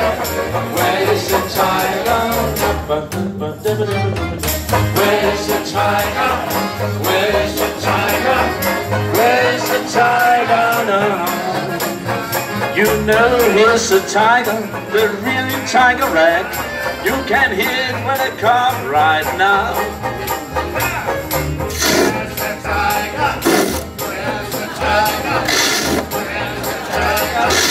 Where's the tiger? Where's the tiger? Where's the tiger? Where's the tiger? No. You know he's a tiger, the real Tiger Rag. You can hear it when it comes right now. where is the tiger? Where's the tiger?